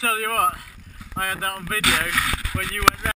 tell you what, I had that on video when you went round.